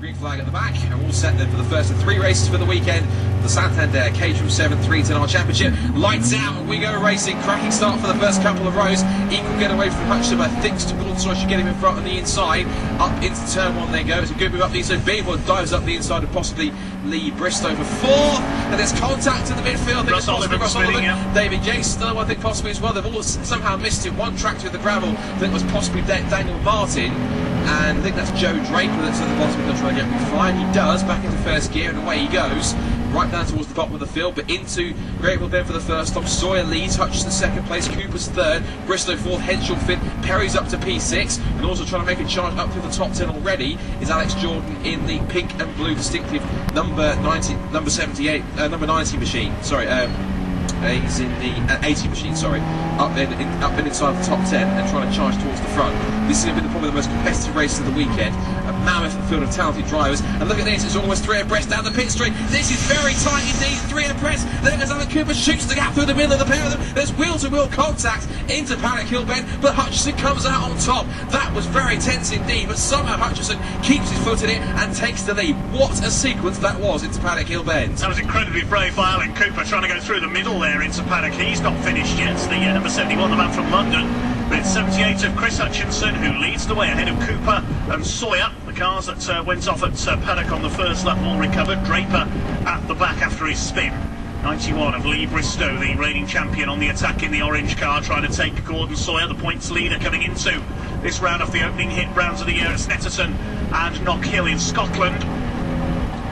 Green flag at the back, and all set then for the first of three races for the weekend. The Santander Caterham 7 3 10 Championship. Lights out, we go racing. Cracking start for the first couple of rows. Equal getaway from Hutchinson, but thinks to Gordon so I should get him in front on the inside. Up into turn one they go. It's a good move up the inside. Beaver dives up the inside and possibly Lee Bristow for fourth. And there's contact in the midfield. I think Russ Oliver Russ Oliver. yeah. David Yates, another one I think possibly as well. They've all somehow missed it. One track through the gravel. I think it was possibly Daniel Martin. And I think that's Joe Draper that's at the bottom. He'll try and get me flying. He does, back into first gear, and away he goes. Right down towards the bottom of the field, but into Great then for the first stop. Sawyer leads, Hutchinson second place, Cooper's third, Bristow fourth, Henshaw fifth, Perry's up to P6, and also trying to make a charge up through the top 10 already is Alex Jordan in the pink and blue distinctive number 90, number 78, uh, number 90 machine. Sorry, um, uh, he's in the uh, 80 machine, sorry, up in, in, up in inside the top 10 and trying to charge towards the front. This is probably the most competitive race of the weekend. A mammoth field of talented drivers. And look at this, it's almost three abreast down the pit straight. This is very tight indeed, three abreast. There goes Alan Cooper, shoots the gap through the middle of the pair of them. There's wheel to wheel contact into Paddock Hill Bend, but Hutchison comes out on top. That was very tense indeed, but somehow Hutchison keeps his foot in it and takes the lead. What a sequence that was into Paddock Hill Bend. That was incredibly brave by Alan Cooper trying to go through the middle there into Paddock. He's not finished yet. It's the uh, number 71, the man from London. It's 78 of Chris Hutchinson who leads the way ahead of Cooper and Sawyer. The cars that uh, went off at uh, Paddock on the first lap all recovered. Draper at the back after his spin. 91 of Lee Bristow, the reigning champion on the attack in the orange car, trying to take Gordon Sawyer, the points leader, coming into this round off the opening hit rounds of the year at Snetterton and Knockhill in Scotland.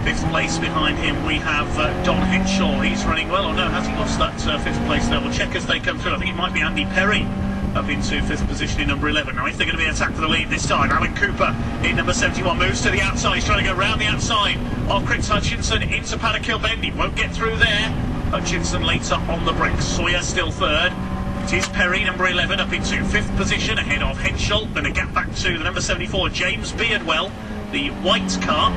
Fifth place behind him, we have uh, Don Henshaw. He's running well, or no, has he lost that uh, fifth place there? We'll check as they come through. I think it might be Andy Perry up into fifth position in number 11. Now, if they're going to be attacked for the lead this time, Alan Cooper in number 71 moves to the outside. He's trying to go round the outside of Chris Hutchinson into Bend. He won't get through there. Hutchinson later on the brakes. Sawyer still third. It is Perry, number 11, up into fifth position ahead of Henschel. Then a gap back to the number 74, James Beardwell, the white car.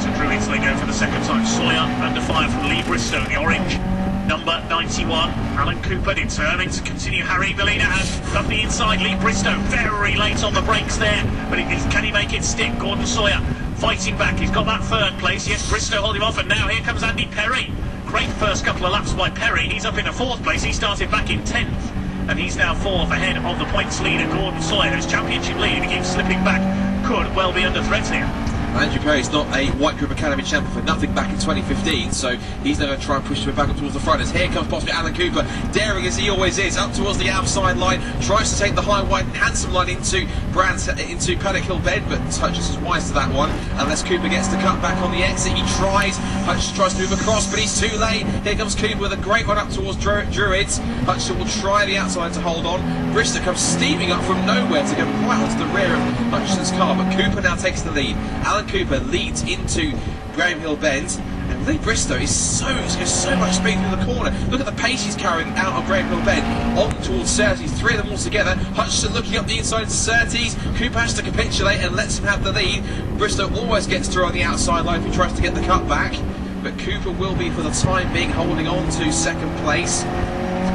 So Drew Italy go for the second time. Sawyer under fire from Lee Bristow, the orange. Number 91, Alan Cooper determined to continue. Harry Molina has the inside. Lee Bristow very late on the brakes there, but it is, can he make it stick? Gordon Sawyer fighting back. He's got that third place. Yes, Bristow holding off, and now here comes Andy Perry. Great first couple of laps by Perry. He's up in a fourth place. He started back in 10th. And he's now fourth ahead of the points leader, Gordon Sawyer, whose championship lead, if he keeps slipping back, could well be under threat here. Andrew Perry's not a White Group Academy champion for nothing back in 2015, so he's now going to try and push him back up towards the front. As here comes possibly Alan Cooper, daring as he always is, up towards the outside line, tries to take the high, wide, and handsome line into Brands, into Paddock Hill Bend, but Hutchison's wise to that one. Unless Cooper gets the cut back on the exit, he tries. Hutchison tries to move across, but he's too late. Here comes Cooper with a great one up towards Dru- Druids. Hutchison will try the outside to hold on. Bristow comes steaming up from nowhere to go right onto the rear of Hutchison's car, but Cooper now takes the lead. Alan Cooper leads into Graham Hill Bend. And Lee Bristow is so so much speed through the corner. Look at the pace he's carrying out of Graham Hill Bend on towards Surtees. Three of them all together. Hutchinson looking up the inside to Surtees. Cooper has to capitulate and lets him have the lead. Bristow always gets through on the outside line if he tries to get the cut back. But Cooper will be for the time being holding on to second place.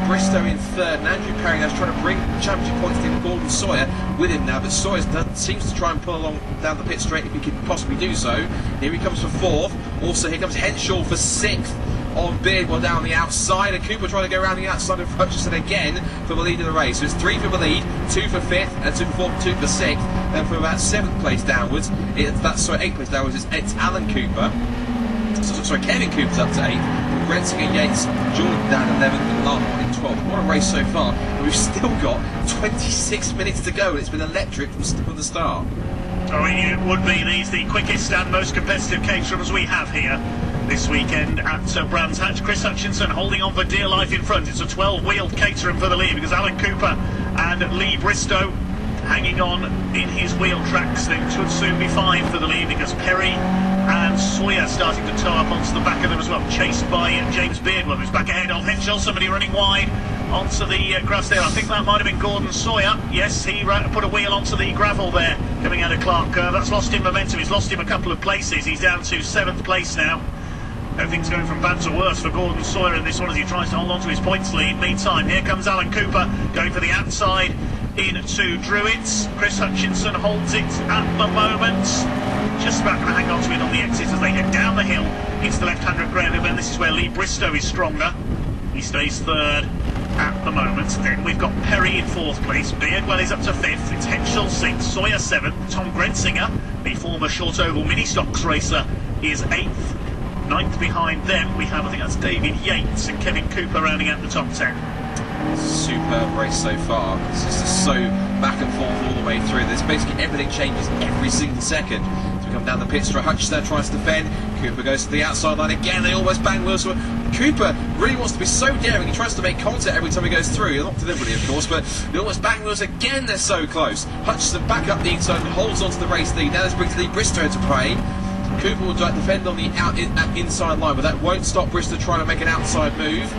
Bristow in third, and Andrew Perry now trying to bring championship points to Gordon Sawyer with him now, but Sawyer seems to try and pull along down the pit straight if he can possibly do so. Here he comes for fourth. Also, here comes Henshaw for sixth on Beardwell down the outside, and Cooper trying to go around the outside of Hutchinson again for the lead of the race. So it's three for the lead, two for fifth, and two for fourth, two for sixth. Then from about seventh place downwards, it's that's sorry, eighth place downwards, it's, it's Alan Cooper. So, sorry, Kevin Cooper's up to eighth. Gretzinger, Yates, Jordan down 11th, and Larmont in 12th. What a race so far. We've still got 26 minutes to go, and it's been electric from, from the start. Oh, it would be. These the quickest and most competitive Caterhams we have here this weekend at uh, Brands Hatch. Chris Hutchinson holding on for dear life in front. It's a 12-wheeled catering for the lead because Alan Cooper and Lee Bristow hanging on in his wheel tracks. They should soon be five for the lead because Perry and Sawyer starting to tow up onto the back of them as well, chased by uh, James Beardwell, who's back ahead of Henschel. Somebody running wide onto the uh, grass there. I think that might have been Gordon Sawyer. Yes, he ra- put a wheel onto the gravel there coming out of Clark. Uh, that's lost him momentum. He's lost him a couple of places. He's down to seventh place now. Everything's going from bad to worse for Gordon Sawyer in this one as he tries to hold on to his points lead. Meantime, here comes Alan Cooper going for the outside into Druids. Chris Hutchinson holds it at the moment. Just about going to hang on to it on the exit as they head down the hill into the left-hander at Hill. This is where Lee Bristow is stronger. He stays third at the moment. Then we've got Perry in fourth place. Beardwell is up to fifth. It's Henschel sixth. Sawyer seventh. Tom Grensinger, the former short oval mini stocks racer, is eighth. Ninth behind them, we have, I think that's David Yates and Kevin Cooper rounding out the top ten. Superb race so far. It's just so back and forth all the way through. There's basically everything changes every single second. As we come down the pit straight, Hutchinson tries to defend. Cooper goes to the outside line again. They almost bang wheels. Cooper really wants to be so daring. He tries to make contact every time he goes through. Not deliberately, of course, but they almost bang wheels again. They're so close. Hutchinson back up the inside and holds onto the race lead. Now let's bring Lee Bristow into play. Cooper will defend on the out, in, inside line, but that won't stop Bristow trying to make an outside move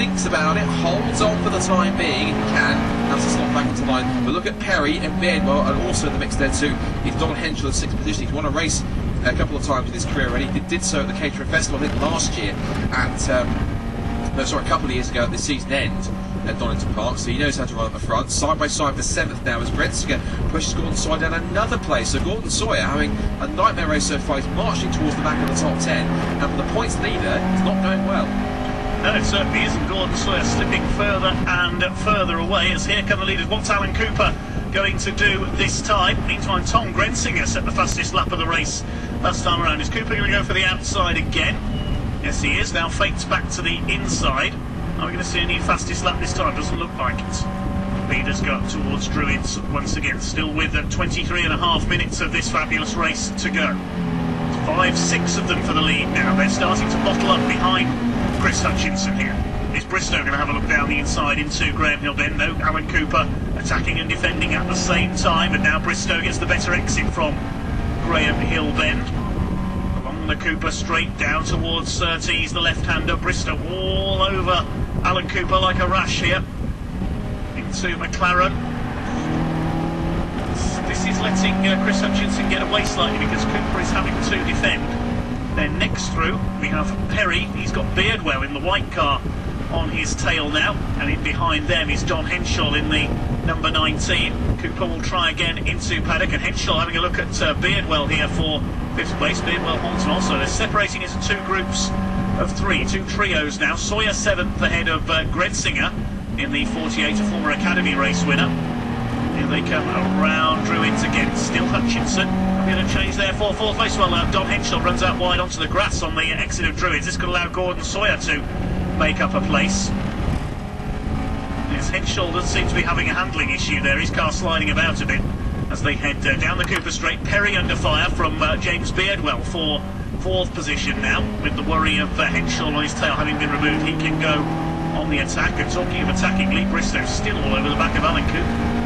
thinks about it, holds on for the time being if he can, has a slot back into line. But look at Perry and Beardwell, and also the mix there too is Don Henschel in sixth position. He's won a race a couple of times in his career already. He did so at the Caterham Festival, I think last year, at um, no, sorry, a couple of years ago at the season end at Donington Park, so he knows how to run at the front. Side by side for seventh now as Grensinger pushes Gordon Sawyer down another place. So Gordon Sawyer having a nightmare race so far, he's marching towards the back of the top ten, and for the points leader, he's not going well. No, it certainly isn't. Gordon Sawyer slipping further and further away as here come the leaders. What's Alan Cooper going to do this time? Meantime, Tom Grensinger set the fastest lap of the race last time around. Is Cooper going to go for the outside again? Yes, he is. Now fakes back to the inside. Are we going to see a new fastest lap this time? Doesn't look like it. Leaders go up towards Druids once again, still with 23 and a half minutes of this fabulous race to go. Five, six of them for the lead now. They're starting to bottle up behind Chris Hutchinson here. Is Bristow going to have a look down the inside into Graham Hill Bend? No, Alan Cooper attacking and defending at the same time, and now Bristow gets the better exit from Graham Hill Bend. Along the Cooper straight down towards Surtees, the left-hander. Bristow all over Alan Cooper like a rash here. Into McLaren. This is letting uh, Chris Hutchinson get away slightly because Cooper is having to defend. Then next through, we have Perry. He's got Beardwell in the white car on his tail now. And in behind them is Don Henschel in the number 19. Cooper will try again into paddock. And Henschel having a look at uh, Beardwell here for fifth place. Beardwell holds also. They're separating into two groups of three, two trios now. Sawyer seventh ahead of uh, Grensinger in the 48, a former Academy race winner. Here they come around Druids again. Still Hutchinson. Going to change there for fourth place. Well, uh, Don Henschel runs out wide onto the grass on the exit of Druids. This could allow Gordon Sawyer to make up a place. Yes, Henschel does seem to be having a handling issue there. His car sliding about a bit as they head uh, down the Cooper Straight. Perry under fire from uh, James Beardwell for fourth position now, with the worry of uh, Henschel on his tail having been removed. He can go on the attack. And talking of attacking, Lee Bristow still all over the back of Alan Cooper.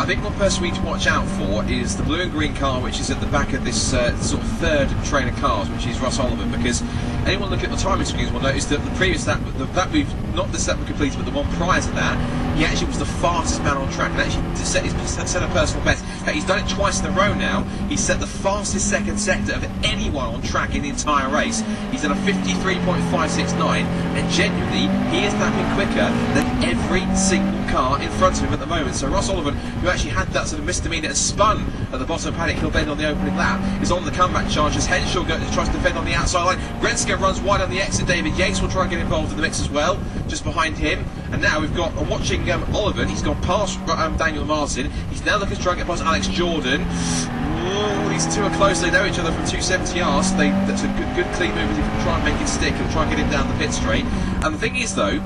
I think one person we need to watch out for is the blue and green car, which is at the back of this uh, sort of third train of cars, which is Russ Oliver, because anyone looking at the timing screens will notice that the previous lap, the, that we've not the lap we completed, but the one prior to that, he actually was the fastest man on track and actually set, his, set a personal best. He's done it twice in a row now. He's set the fastest second sector of anyone on track in the entire race. He's done a 53.569, and genuinely, he is lapping quicker than every single car in front of him at the moment. So Ross Oliver, who actually had that sort of misdemeanor and spun at the bottom Paddock Hill Bend on the opening lap, is on the comeback charge as Henschel tries to defend on the outside line. Grensinger runs wide on the exit. David Yates will try and get involved in the mix as well, just behind him. And now we've got, uh, watching um, Oliver, he's gone past um, Daniel Martin. He's now looking to try and get past Alex Jordan. Ooh, these two are close. They know each other from 270 yards. They, that's a good, good clean move. If you can try and make it stick and try and get him down the pit straight. And the thing is, though,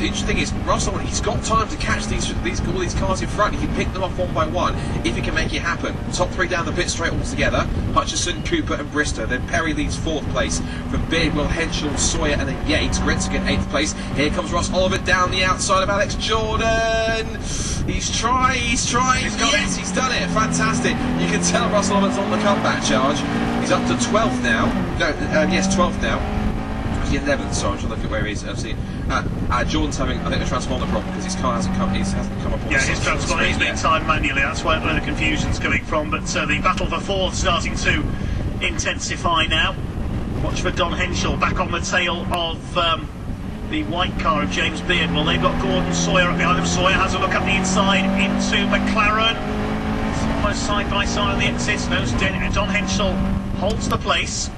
the interesting thing is Russell, he's got time to catch these, these all these cars in front. He can pick them off one by one if he can make it happen. Top three down the pit straight all together. Hutchison, Cooper and Bristow. Then Perry leads fourth place from Beardwell, Henschel, Sawyer and then Yates. Grensinger eighth place. Here comes Ross Oliver down the outside of Alex Jordan. He's trying, he's trying. He's yes, it. he's done it. Fantastic. You can tell Russ Oliver's on the comeback charge. He's up to 12th now. No, uh, yes, 12th now. He's 11th, so I'm trying to look at where he is. I've seen uh, uh, Jordan's having, I think, a transponder problem because his car hasn't come, he's, hasn't come up on Yeah, his transponder, he's being timed manually, that's where, where the confusion's coming from. But uh, the battle for fourth starting to intensify now. Watch for Don Henschel back on the tail of um, the white car of James Beardwell, they've got Gordon Sawyer up behind them. Sawyer has a look up the inside into McLaren. It's almost side by side on the exits. Knows Don Henschel holds the place.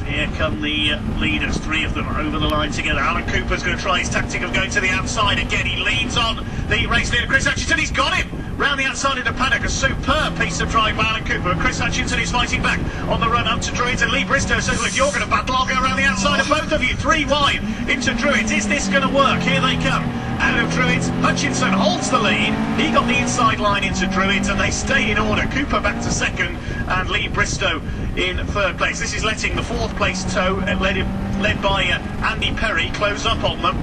Here come the leaders, three of them over the line together. Alan Cooper's going to try his tactic of going to the outside again. He leads on the race leader, Chris Hutchinson. He's got him! Round the outside into Paddock, a superb piece of drive by Alan Cooper. Chris Hutchinson is fighting back on the run up to Druids, and Lee Bristow says, Look, you're going to battle, I'll go around the outside of both of you. Three wide into Druids. Is this going to work? Here they come. Out of Druids, Hutchinson holds the lead. He got the inside line into Druids, and they stay in order. Cooper back to second, and Lee Bristow in third place. This is letting the fourth place tow, uh, led, led by uh, Andy Perry, close up on them.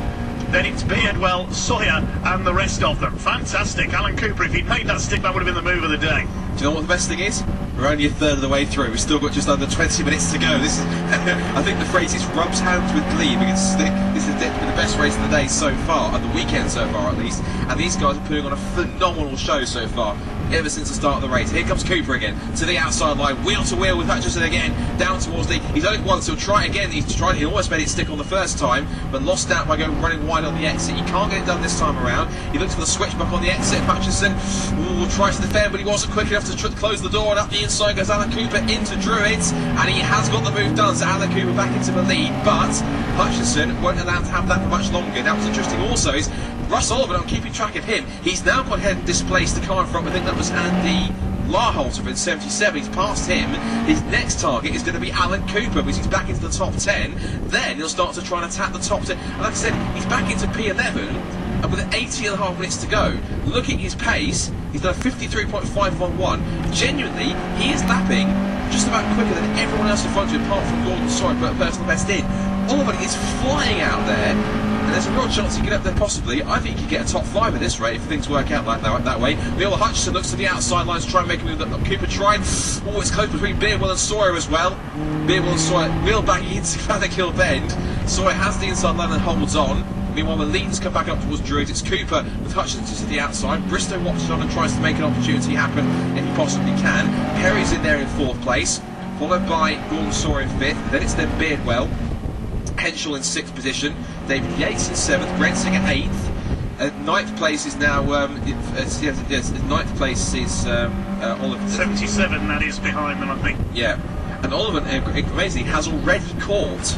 Then it's Beardwell, Sawyer, and the rest of them. Fantastic. Alan Cooper, if he'd made that stick, that would have been the move of the day. Do you know what the best thing is? We're only a third of the way through. We've still got just under 20 minutes to go. This is, I think the phrase is rubs hands with glee because this has been the best race of the day so far, at the weekend so far at least. And these guys are putting on a phenomenal show so far ever since the start of the race. Here comes Cooper again to the outside line, wheel to wheel with Hutchinson again, down towards the. He's it once, he'll try again. He's tried, he almost made it stick on the first time, but lost out by going running wide on the exit. He can't get it done this time around. He looks for the switchback on the exit. Hutchinson ooh, tries to defend, but he wasn't quick enough to close the door, and up the inside goes Alan Cooper into Druids, and he has got the move done. So Alan Cooper back into the lead, but Hutchinson won't allow to have that for much longer. Now, what's interesting also is Russ Oliver, I'm keeping track of him. He's now gone ahead and displaced the car in front. I think that was Andy Larholter in 77. He's passed him. His next target is going to be Alan Cooper because he's back into the top 10. Then he'll start to try and attack the top 10. And like I said, he's back into P11 and with 80 and a half minutes to go, look at his pace, he's done a 53.511. Genuinely, he is lapping just about quicker than everyone else in front of him, apart from Gordon Sawyer, but personal best in. Oliver is flying out there, and there's a real chance he could get up there possibly. I think he could get a top five at this rate if things work out like that, that way. Wheeler Hutchinson looks to the outside lines, to try and make a move that Cooper tried. Oh, it's close between Beardwell and Sawyer as well. Beardwell and Sawyer wheel back into Hill Bend. Sawyer has the inside line and holds on. Meanwhile, the leaders come back up towards Druids. It's Cooper with Hutchinson to the outside. Bristow watches on and tries to make an opportunity happen if he possibly can. Perry's in there in fourth place, followed by Gordon Sawyer in fifth. Then it's then Beardwell. Henschel in sixth position, David Yates in seventh, Grensinger eighth. Uh, ninth place is now um, yes, yes, ninth place is um, uh, Oliver. 77 that is behind them, I think. Yeah, and Oliver uh, amazingly has already caught.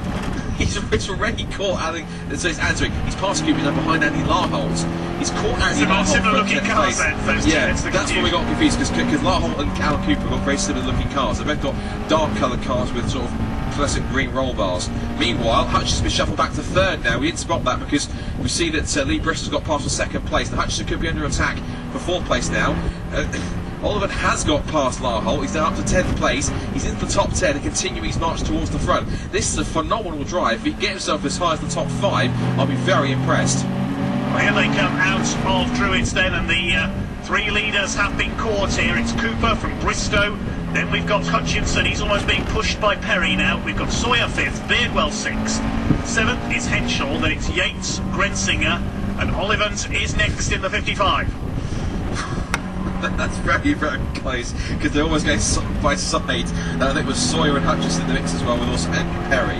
He's, he's already caught Alan. So he's answering. He's past Cooper now behind Andy Larholt. He's caught Andy Similar, Larholt. Similar looking cars then, those Yeah, it's that's where we got confused because Larholt and Alan Cooper got very similar looking cars. They've both got dark coloured cars with sort of fluorescent green roll bars. Meanwhile, Hutchison's been shuffled back to third now. We didn't spot that because we see that uh, Lee Bristow's got past for second place. The Hutchison could be under attack for fourth place now. Uh, Oliver has got past Larholt. He's now up to 10th place. He's into the top 10 and continuing his march towards the front. This is a phenomenal drive. If he gets himself as high as the top five, I'll be very impressed. Well, here they come out of Druids then, and the uh, three leaders have been caught here. It's Cooper from Bristow. Then we've got Hutchinson. He's almost being pushed by Perry now. We've got Sawyer fifth, Beardwell sixth. Seventh is Henschel. Then it's Yates, Grensinger, and Olivant is next in the 55. That's very, very close because they're almost going side by side. And I think with Sawyer and Hutchison in the mix as well, with also Andrew Perry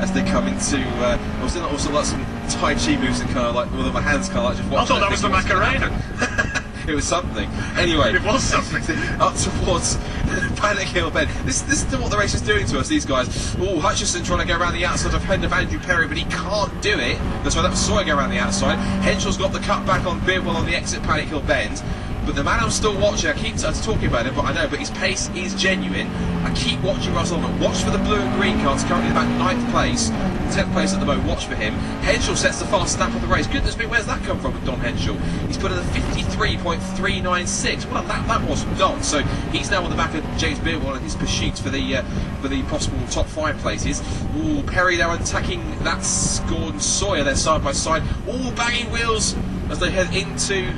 as they come into. Uh, also, also like some Tai Chi moves and kind of like with my hands kind of like just I thought that was the Macarena. it was something. Anyway, It was something. up towards Paddock Hill Bend. This, this is what the race is doing to us, these guys. Oh, Hutchison trying to go around the outside of head of Andrew Perry, but he can't do it. That's why that was Sawyer go around the outside. Henshaw's got the cut back on Beardwell on the exit Paddock Hill Bend. But the man I'm still watching, I keep talking about him, but I know, but his pace is genuine. I keep watching Russell. Watch for the blue and green cards, currently about ninth place, 10th place at the moment. Watch for him. Henschel sets the fast snap of the race. Goodness me, where's that come from with Don Henschel? He's put in a 53.396. What a lap that was Don. So he's now on the back of James Beardwell and his pursuits for the uh, for the possible top five places. Ooh, Perry now attacking that Gordon Sawyer there side by side. All banging wheels as they head into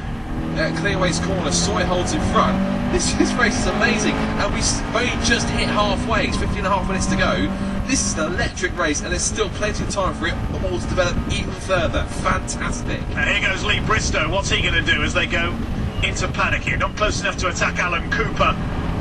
uh, Clearways corner. Sawyer holds in front. This, this race is amazing, and we only just hit halfway. It's 15 and a half minutes to go. This is an electric race, and there's still plenty of time for it all to develop even further. Fantastic. Now here goes Lee Bristow. What's he going to do as they go into paddock here? Not close enough to attack Alan Cooper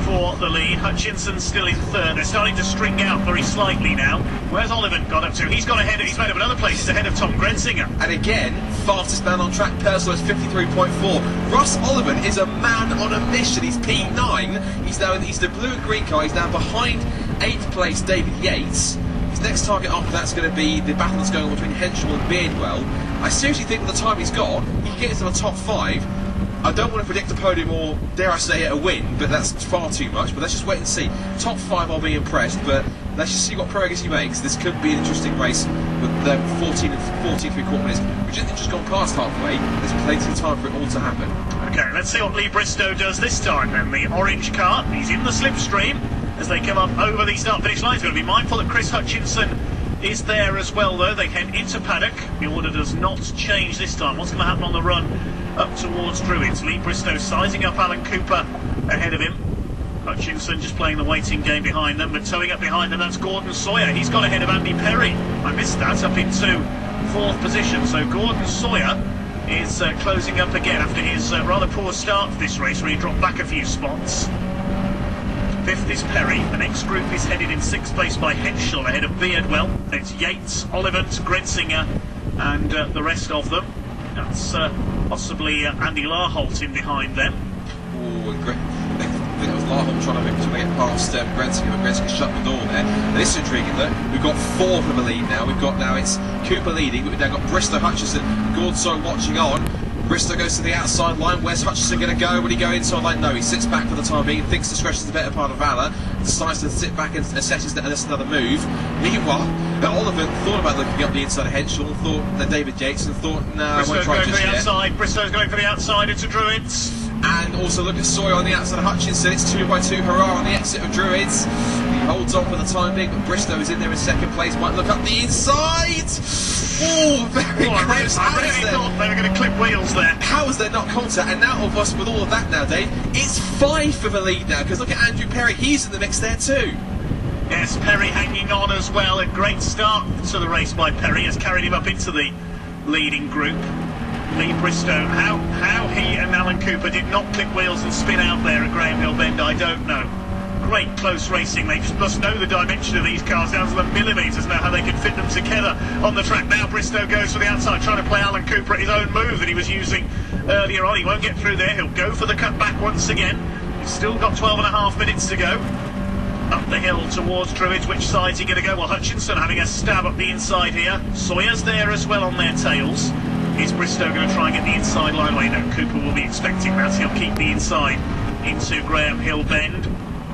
for the lead. Hutchinson still in third. They're starting to string out very slightly now. Where's Oliphant got up to? He's got ahead. He's made up another place. He's ahead of Tom Grenzinger. And again, fastest man on track, personal is 53.4. Russ Oliphant is a man on a mission. He's P9. He's now in, he's the blue and green car. He's now behind eighth place David Yates. His next target after that's going to be the battle that's going on between Henschel and Beardwell. I seriously think with the time he's got, he can get into the top five. I don't want to predict a podium or, dare I say a win, but that's far too much. But let's just wait and see. Top five, I'll be impressed, but let's just see what progress he makes. This could be an interesting race with um, 14 and 14 three quarter minutes. We've just, gone past halfway. There's plenty of time for it all to happen. Okay, let's see what Lee Bristow does this time then. The orange car, he's in the slipstream as they come up over the start finish line. He's going to be mindful that Chris Hutchinson is there as well, though. They head into paddock. The order does not change this time. What's going to happen on the run up towards Druids? Lee Bristow sizing up Alan Cooper ahead of him. Hutchinson just playing the waiting game behind them, but towing up behind them, that's Gordon Sawyer. He's got ahead of Andy Perry. I missed that, up into fourth position. So Gordon Sawyer is uh, closing up again after his uh, rather poor start to this race, where he dropped back a few spots. Fifth is Perry. The next group is headed in sixth place by Henschel ahead of Beardwell. It's Yates, Oliphant, Grenzinger, and uh, the rest of them. That's uh, possibly uh, Andy Larholt in behind them. Oh, great. I think it was Larholm trying to, trying to get past um, Grenzinger, but Grenzinger shut the door there. And this is intriguing, look. We've got four from the lead now. We've got now, it's Cooper leading, but we've now got Bristow Hutchinson, Gordson watching on. Bristow goes to the outside line. Where's Hutchinson going to go? Will he go inside line? No, he sits back for the time being. Thinks discretion is the better part of valour. Decides to sit back and assesses that that's another move. Meanwhile, Oliphant thought about looking up the inside of Henschel. Thought that David Yates and thought, no, I won't try going for the yet. outside. Bristow's going for the outside into Druids. And also look at Sawyer on the outside of Hutchinson. It's two by two. Hurrah on the exit of Druids. He holds on for the time being, but Bristow is in there in second place. Might look up the inside. Oh, very Oh, I really, close. I How is really thought they were going to clip wheels there. how is there not contact? And now, of us, with all of that now, Dave, it's five for the lead now. Because look at Andrew Perry, he's in the mix there too. Yes, Perry hanging on as well. A great start to the race by Perry has carried him up into the leading group. Lee Bristow, how how he and Alan Cooper did not clip wheels and spin out there at Graham Hill Bend, I don't know. Great close racing. They just must know the dimension of these cars down to the millimetres now, how they can fit them together on the track. Now Bristow goes for the outside, trying to play Alan Cooper at his own move that he was using earlier on. He won't get through there. He'll go for the cut back once again. He's still got 12 and a half minutes to go up the hill towards Druids. Which side's he going to go? Well, Hutchinson having a stab up the inside here. Sawyer's there as well on their tails. Is Bristow going to try and get the inside line? You know, Cooper will be expecting that. He'll keep the inside into Graham Hill Bend.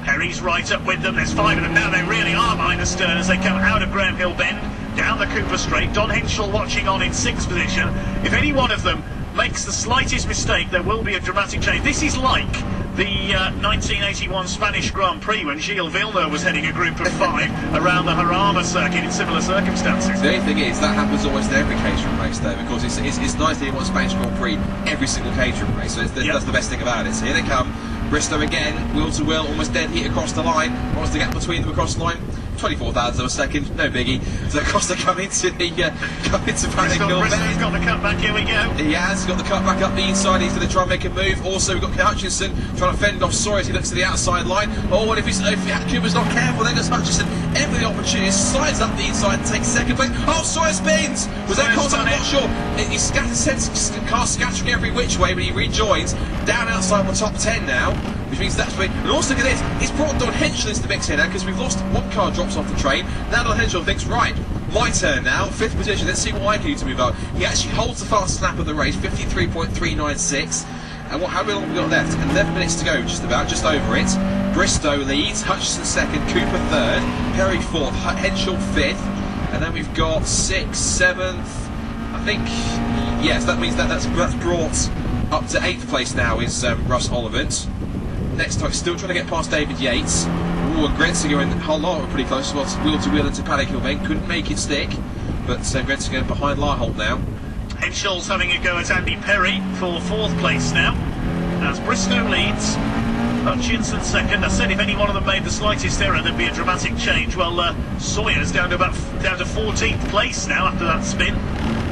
Perry's right up with them. There's five of them now. They really are behind the stern as they come out of Graham Hill Bend down the Cooper Straight. Don Henschel watching on in sixth position. If any one of them makes the slightest mistake, there will be a dramatic change. This is like the uh, 1981 Spanish Grand Prix when Gilles Villeneuve was heading a group of five around the Jarama circuit in similar circumstances. The only thing is, that happens almost in every Caterham race, though, because it's, it's, it's nice that you want Spanish Grand Prix every single Caterham race. So it's the, Yep. that's the best thing about it. So here they come. Bristow again, wheel to wheel, almost dead heat across the line. What's the gap between them across the line? 24 thousandths of a second, no biggie. So Costa come into the uh, come into Panic Bristol's Bend. got the cut back, here we go. He has got the cut back up the inside. He's going to try and make a move. Also, we've got Hutchinson trying to fend off Sawyer as he looks to the outside line. Oh, and if, he's, if Cooper's not careful, then does Hutchinson every opportunity slides up the inside and takes second place. Oh, Sawyer spins. Was that contact? I'm not sure. He- He's scattered, sends car scattering every which way, but he rejoins down outside the top 10 now. Which means that's big. And also look at this, he's brought Don Henschel into the mix here now because we've lost one car drops off the train. Now Don Henschel thinks, right, my turn now, fifth position, let's see what I can do to move up. He actually holds the fastest lap of the race, 53.396. And what, how long have we got left? 11 minutes to go, just about, just over it. Bristow leads, Hutchinson second, Cooper third, Perry fourth, Henschel fifth, and then we've got sixth, seventh, I think, yes, that means that that's, that's brought up to eighth place now is um, Russ Oliphant. Next time, still trying to get past David Yates. Ooh, and Grenzinger and Hull are pretty close. Well, wheel to wheel into Paddock Hill Bank. Couldn't make it stick. But uh, Grenzinger behind Larholt now. Henschel's having a go at Andy Perry for fourth place now. As Bristow leads, Hutchinson second. I said if any one of them made the slightest error, there'd be a dramatic change. Well, uh, Sawyer's down to about down to 14th place now after that spin.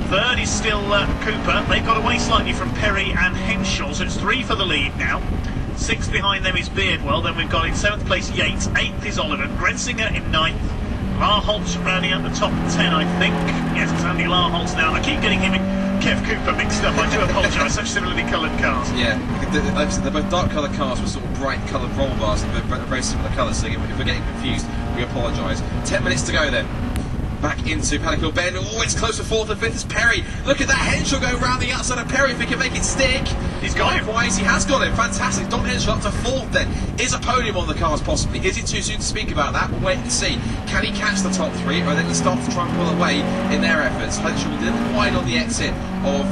Third is still uh, Cooper. They've got away slightly from Perry and Henschel, so it's three for the lead now. Sixth behind them is Beardwell. Then we've got in seventh place Yates. Eighth is Oliver. Grenzinger in ninth. Larholtz rounding out the top ten, I think. Yes, it's Andy Larholtz now. I keep getting him and Kev Cooper mixed up. I do apologise. Such similarly coloured cars. Yeah, they're, both dark coloured cars with sort of bright coloured roll bars. They're very similar colours, so if we're getting confused, we apologise. Ten minutes to go then. Back into Hill Bend. Oh, it's close to fourth and fifth. is Perry. Look at that. Henshaw go round the outside of Perry if he can make it stick. He's got. Likewise, he has got it. Fantastic. Don Henshaw up to fourth then. Is a podium on the cars possibly? Is it too soon to speak about that? We'll wait and see. Can he catch the top three or are they start to try and pull away in their efforts? Henshaw a little wide on the exit of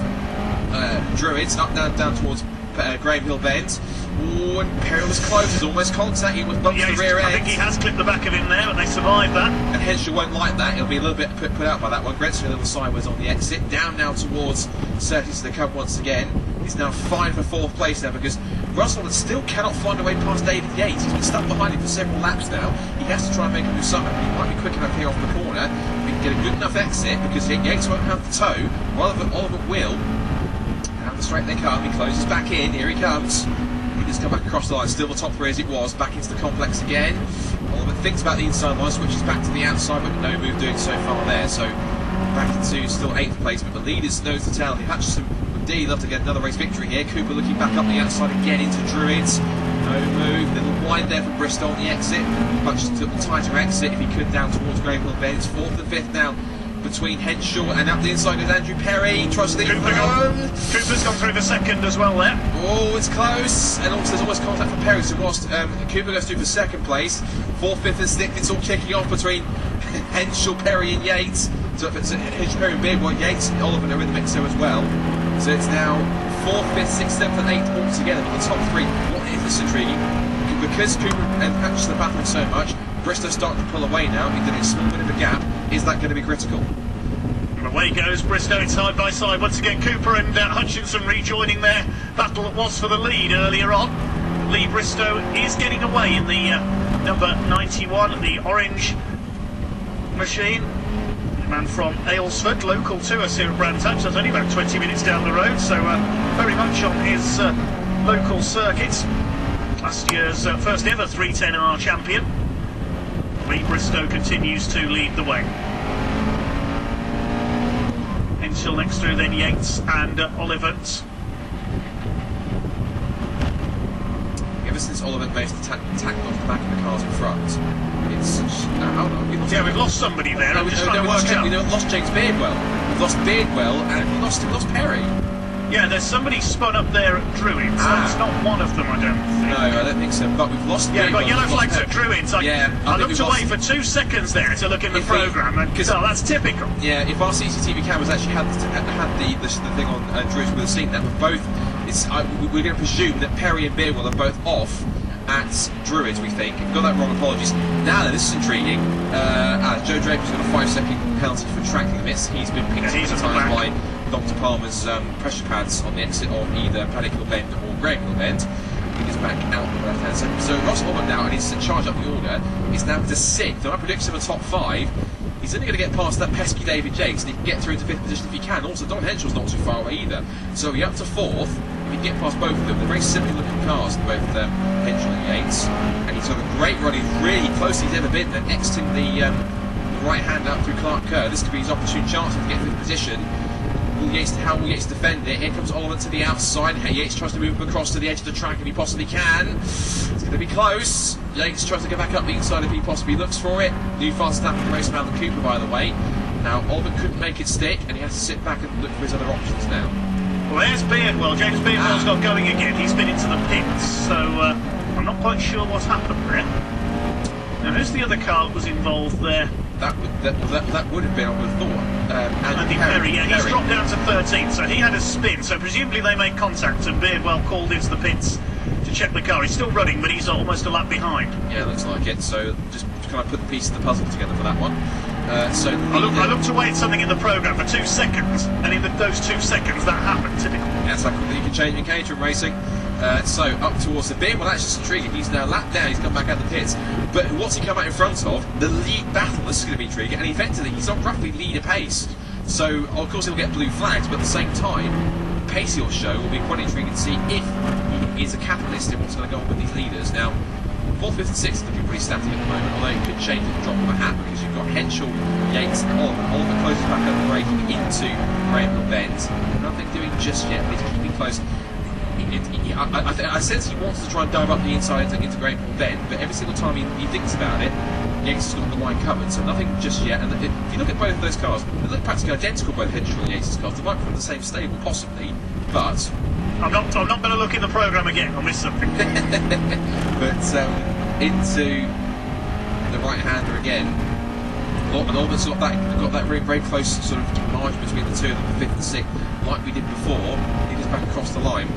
uh, Druids, up down, down towards uh, Graham Hill Bend. Oh, and Perry was close. There's almost contact. Was bumped Yeah, the he's- rear I think he has clipped the back of him there, but they survived that. And Henshaw won't like that. He'll be a little bit put, put out by that one. Gretzer a little sideways on the exit. Down now towards Surtees the Cub once again. He's now fine for fourth place now because Russell still cannot find a way past David Yates. He's been stuck behind him for several laps now. He has to try and make him do something. He might be quick enough here off the corner. If he can get a good enough exit because Yates won't have the toe. Oliver, Oliver will. Straight they come. He closes back in. Here he comes. He just come back across the line. Still the top three as it was. Back into the complex again. Oliver thinks about the inside line. Switches back to the outside, but no move doing so far there. So back into still eighth place. But the leaders nose to tail. Hutchison would indeed love to get another race victory here. Cooper looking back up the outside again into Druids. No move. Little wide there for Bristow on the exit. Hutchison took the tighter exit if he could down towards Graham Hill Bend. It's fourth and fifth now between Henshaw and up the inside goes Andrew Perry. Tries to lead Cooper gone. Cooper's gone through the second as well there. Oh, it's close. And also, there's almost contact for Perry. So, whilst um, Cooper goes through for second place, fourth, fifth, and sixth, it's all kicking off between Henshaw, Perry, and Yates. So, if it's Henshaw, Perry, and Beardwell, Yates, and Oliver are in the mix there as well. So, it's now fourth, fifth, sixth, seventh, and eighth all together. But the top three, what is this intriguing? Because Cooper and Hutchison the battling so much, Bristow's starting to pull away now. He's getting a small bit of a gap. Is that going to be critical? Away goes Bristow side by side. Once again, Cooper and uh, Hutchinson rejoining their battle that was for the lead earlier on. Lee Bristow is getting away in the uh, number 91, the orange machine. The man from Aylesford, local to us here at Brands Hatch. That's only about 20 minutes down the road, so uh, very much on his uh, local circuit. Last year's uh, first ever 310R champion. Bristow continues to lead the way. Henshaw next through, then Yates and uh, Olivant. Ever since Oliver based attack, attacked off the back of the cars in front, it's such. Hold on, we lost Yeah, we've lost somebody there. No, we, no, we lost, James, we lost James Beardwell. We've lost Beardwell and we lost we lost Perry. Yeah, there's somebody spun up there at Druids. Ah. That's not one of them, I don't think. No, I don't think so. But we've lost. Yeah, Beardwell, got yellow flags at Druids. I, Yeah, I I, looked away for two seconds there to look in the If we- programme, and 'cause- oh, that's typical. Yeah, if our CCTV cameras actually had had the the, the thing on uh, Drews, we'd have seen that. But both, it's I, we- we're going to presume that Perry and Beardwell are both off at Druids. We think. Got that wrong. Apologies. Now then, this is intriguing. Uh, ah, Joe Draper's got a five second penalty for tracking the miss. He's been picked Yeah, up he's the time by Dr. Palmer's um, pressure pads on the exit of either Paddock Hill Bend or Graham Hill Bend. He is back out on the left hand side. So Ross Holman now, and he's charged up the order, is now to sixth. And I predict him a top five. He's only going to get past that pesky David Yates, and he can get through into fifth position if he can. Also, Don Henshaw's not too far away either. So he's up to fourth. If he can get past both of them, they're very similar looking cars, both um, Henshaw and Yates. And he's got a great run. He's really close he's ever been. Then next him the, um, right hand up through Clark Curve. This could be his opportune chance to get fifth position. Will Yates, how will Yates defend it? Here comes Oliver to the outside. Hey, Yates tries to move him across to the edge of the track if he possibly can. It's going to be close. Yates tries to go back up the inside if he possibly looks for it. New fast lap race around the Cooper, by the way. Now, Oliver couldn't make it stick, and he has to sit back and look for his other options now. Well, there's Beardwell. James Beardwell's Ah. got going again. He's been into the pits, so uh, I'm not quite sure what's happened there. Now, who's the other car that was involved there? That would, that, that, that would have been, I would have thought. Um, Andy Perry, yeah, he's dropped down to 13th, so he had a spin, so presumably they made contact and Beardwell called into the pits to check the car. He's still running, but he's almost a lap behind. Yeah, looks like it. So just kind of put the piece of the puzzle together for that one. Uh, so I, look, I looked away at something in the programme for two seconds, and in the, those two seconds that happened, typical. Yeah, it's like you can change in Caterham racing. Uh, so up towards the bin. Well, that's just intriguing. He's now lapped down. He's come back out of the pits. But what's he come out in front of? The lead battle. This is going to be intriguing. And effectively, he's on roughly leader pace. So of course he'll get blue flags, but at the same time, pace he'll show will be quite intriguing to see if he is a catalyst in what's going to go on with these leaders. Now, fourth, fifth, and sixth looking pretty static at the moment, although it could change at the drop of a hat because you've got Henschel, Yates, and Oliver. Oliver closes back up, breaking into Graham Bend. Nothing doing just yet, but he's keeping close. It, it, I, I, I, sense he wants to try and dive up the inside into, into Great Bend, but every single time he, he thinks about it, Yates has got the line covered, so nothing just yet. And if you look at both of those cars, they look practically identical, both Henschel and Yates' cars. They might be from the same stable, possibly, but I'm not. I'm not going to look in the program again. I missed something. but um, into the right hander again. And all that's got that got that very very close sort of margin between the two of them, the fifth and sixth, like we did before. He gets back across the line.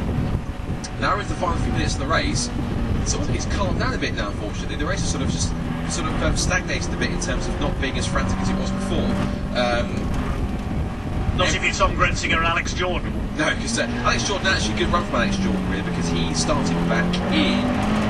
Now into the final few minutes of the race. Sort of, it's calmed down a bit now. Unfortunately, the race is sort of just sort of um, stagnated a bit in terms of not being as frantic as it was before. Um, not if it's Tom Grenzinger and Alex Jordan. No, because uh, Alex Jordan actually good run from Alex Jordan really because he started back in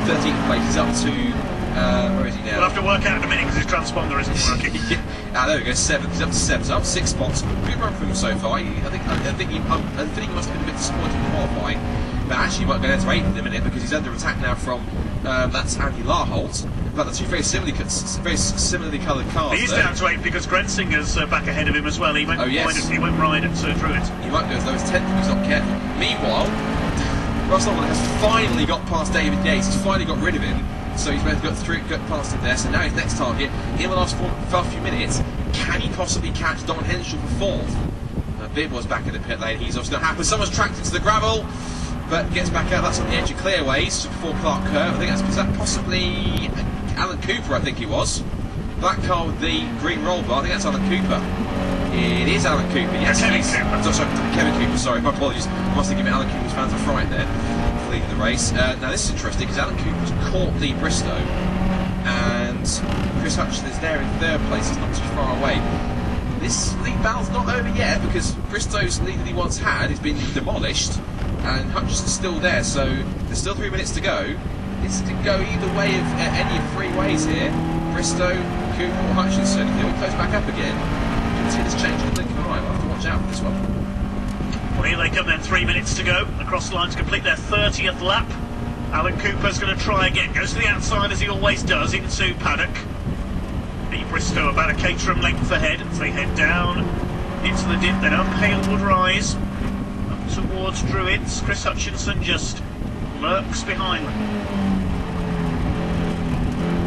13th place. He's up to uh, where is he now? We'll have to work out in a minute because his transponder isn't working. yeah. Ah, there we go. Seventh. He's up to seventh. So up six spots. Good run from him so far. I think I think he, I think he must have been a bit disappointed in qualifying, but actually he might go down to eighth in a minute because he's under attack now from um, that's Andy Larholt. But the two very similarly, very similarly coloured cars. He's there. down to eight because Grenzinger's uh, back ahead of him as well. He went oh, yes. wide, he went right at uh, Druids. He might go as low as tenth if he's not careful. Meanwhile, Russell has finally got past David Yates. He's finally got rid of him. So he's both got through, got past him there. So now his next target in the last four, few minutes. Can he possibly catch Don Henschel for fourth? Now, Bib was back in the pit lane. He's obviously not happy. Someone's tracked into the gravel but gets back out. That's on the edge of clearways before Clark Curve. I think that's that possibly Alan Cooper. I think he was. Black car with the green roll bar. I think that's Alan Cooper. It is Alan Cooper. Yes, Kevin Cooper. Oh, sorry, Kevin Cooper. Sorry, my apologies. I must have given Alan Cooper's fans a fright there, the race. Uh, now this is interesting because Alan Cooper's caught Lee Bristow, and Chris Hutchinson is there in third place. He's not too far away this lead battle's not over yet because Bristow's lead that he once had has been demolished and Hutchinson's still there, so there's still three minutes to go. This could go either way of uh, any of three ways here. Bristow, Cooper or Hutchinson. If they close back up again, you can see this change in the blink of an eye. We'll have to watch out for this one. Here they come then, three minutes to go. Across the line to complete their 30th lap. Alan Cooper's going to try again. Goes to the outside as he always does into paddock. The Bristow about a Caterham length ahead as they head down into the dip, then up Hailwood Rise towards Druids. Chris Hutchinson just lurks behind them.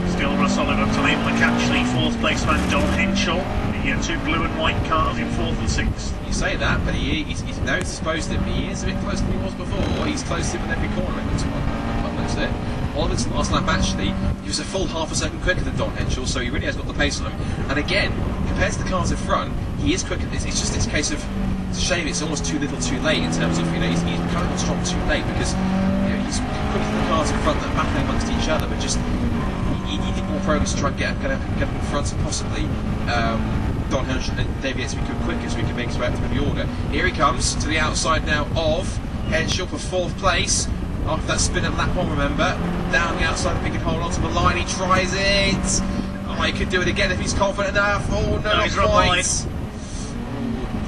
Still Russ Oliver to catch the fourth place man Don Henschel. The two blue and white cars in fourth and sixth. You say that, but he, he's, he's now exposed him. He is a bit closer than he was before. He's close to him in every corner. It looks like. Oliver's last lap actually, he was a full half a second quicker than Don Henschel, so he really has got the pace on him. And again, compared to the cars in front, he is quicker. It's, it's just this case of it's a shame it's almost too little too late in terms of, you know, he's, he's kind of strong too late because, you know, he's quicker than the cars in front that are battling amongst each other, but just, he, needed more progress to try and get, get, up, get up in front and possibly um, Don Henschel and David Yates become quicker so we can make his way through the order. Here he comes to the outside now of Henschel for fourth place. After that spin at lap one, remember, down the outside, if he can hold on to the line, he tries it. Oh, he could do it again if he's confident enough. Oh, no, no he's quite.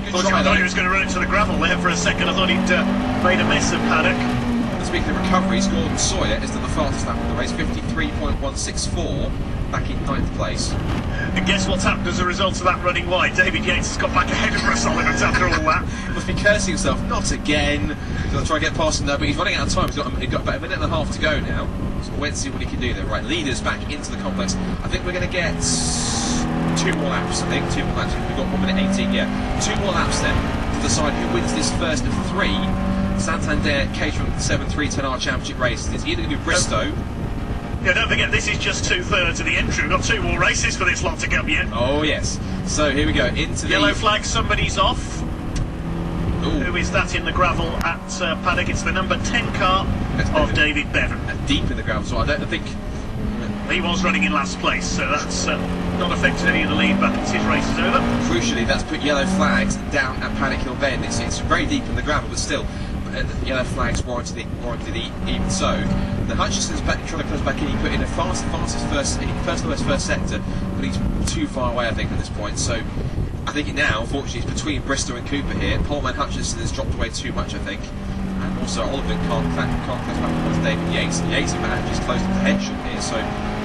I thought he was going to run into the gravel there for a second. I thought he'd uh, made a mess of paddock. Speaking of recoveries, Gordon Sawyer is the fastest lap of the race, 53.164, back in ninth place. And guess what's happened as a result of that running wide? David Yates has got back ahead of Russ Olivers after all that. Must be cursing himself, not again. He's going to try and get past him there, but he's running out of time. He's got, he's got about a minute and a half to go now. So we'll wait and see what he can do there. Right, leaders back into the complex. I think we're going to get two more laps, I think. Two more laps. We've got 1 minute 18, yeah. Two more laps then to decide who wins this first of three Santander Caterham 7-3-10R Championship races. It's either going to be Bristow. Don't forget, this is just two thirds of the entry. We've got two more races for this lot to come yet. Oh, yes. So here we go. Into the. Yellow flag, somebody's off. Ooh. Who is that in the gravel at uh, Paddock? It's the number 10 car of David Bevan. Deep in the gravel, so I don't I think he was running in last place, so that's uh, not affected any of the lead battles. His race is over. Crucially, that's put yellow flags down at Paddock Hill Bend. It's, it's very deep in the gravel, but still, uh, yellow flags warranted the, warranted the, even so. The Hutchinson's back, trying to close back in. He put in a fast, fastest first, first lowest first sector, but he's too far away, I think, at this point. So I think now, unfortunately, is between Bristow and Cooper here. Poleman Hutchinson has dropped away too much, I think. And also, Oliver can't, can't close back towards David Yates. Yates manages close to the headshot here, so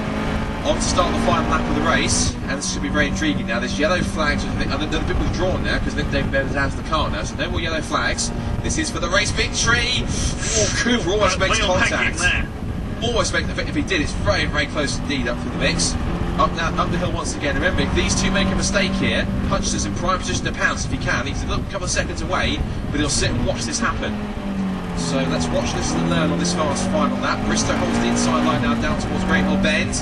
on to start the final lap of the race, and this should be very intriguing now. There's yellow flags, which I think are a bit withdrawn now because Nick David Bennett out of the car now, so no more yellow flags. This is for the race victory. Oh, Cooper almost makes Leo Peck in contact. Almost make if he did, it's very, very close indeed up through the mix. Up now, up the hill once again. Remember, if these two make a mistake here, Hutchinson's in prime position to pounce if he can. He's a couple of seconds away, but he'll sit and watch this happen. So let's watch this and learn on this fast final lap. Bristow holds the inside line now down towards Graham Hill Bend.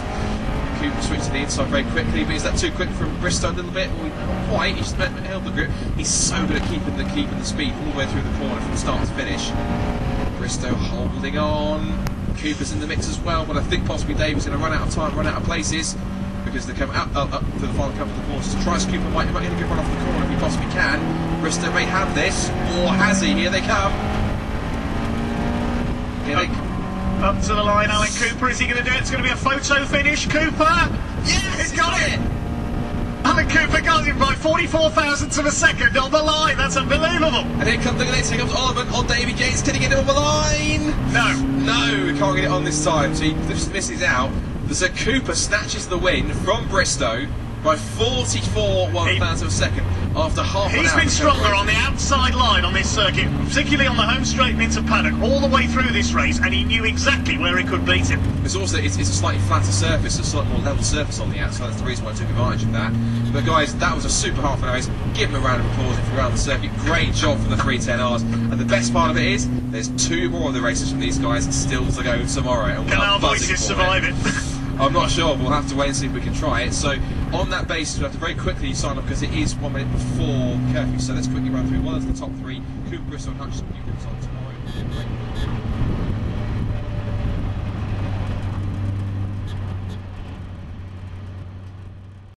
Cooper switched to the inside very quickly, but is that too quick from Bristow a little bit? Well, not quite. He's held the grip. He's so good at keeping the keeping the speed all the way through the corner from start to finish. Bristow holding on. Cooper's in the mix as well, but I think possibly Davis going to run out of time, run out of places because they come up, up to the final couple of the courses. Tries Cooper might, might get a good run off the corner if he possibly can. Bristow may have this, or has he? Here they come. Here they come. Up to the line, Alan Cooper. Is he going to do it? It's going to be a photo finish. Cooper! Yes, He's got it! Alan Cooper got it by 44 thousandths of a second on the line. That's unbelievable. And here comes, this, here comes Oliver on David Yates. Can he get it on the line? No. No, we can't get it on this time, so he just misses out. So Cooper snatches the win from Bristow by 44 one thousandth of a second after half an He's been stronger on the outside line on this circuit, particularly on the home straight and into paddock, all the way through this race, and he knew exactly where he could beat him. It's also it's, it's a slightly flatter surface, a slightly more level surface on the outside. That's the reason why I took advantage of that. But guys, that was a super half an hour race. Give him a round of applause if you're around the circuit. Great job from the 310Rs. And the best part of it is, there's two more of the races from these guys still to go tomorrow. And Can our voices survive it. it? I'm not sure. We'll have to wait and see if we can try it. So, on that basis, we have to very quickly sign off because it is one minute before curfew. So let's quickly run through. What is the top three? Cooper, Bristow, and Hutchinson. Tomorrow.